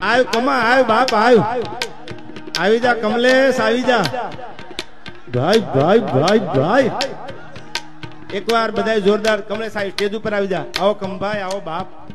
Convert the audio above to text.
આવ કમા આવ બાપ આવ આવી જા કમલેશ આવી જા ભાઈ ભાઈ ભાઈ ભાઈ એકવાર બધા જોરદાર કમલેશ આવી સ્ટેજ ઉપર આવી જા આવો કમભાઈ આવો બાપ